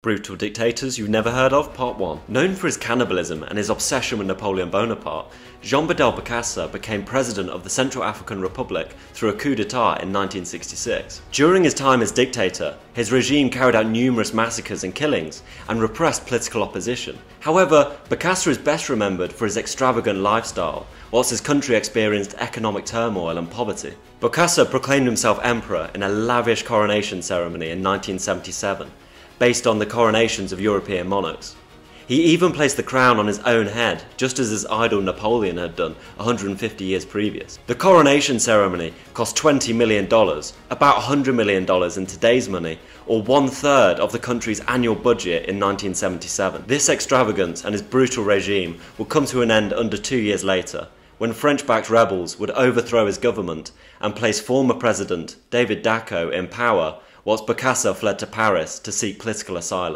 Brutal Dictators You've Never Heard of, Part 1. Known for his cannibalism and his obsession with Napoleon Bonaparte, Jean Bedel Bokassa became president of the Central African Republic through a coup d'etat in 1966. During his time as dictator, his regime carried out numerous massacres and killings and repressed political opposition. However, Bokassa is best remembered for his extravagant lifestyle, whilst his country experienced economic turmoil and poverty. Bokassa proclaimed himself emperor in a lavish coronation ceremony in 1977 based on the coronations of European monarchs. He even placed the crown on his own head, just as his idol Napoleon had done 150 years previous. The coronation ceremony cost $20 million, about $100 million in today's money, or one third of the country's annual budget in 1977. This extravagance and his brutal regime would come to an end under two years later, when French backed rebels would overthrow his government and place former President David Dacko in power whilst Bokassa fled to Paris to seek political asylum.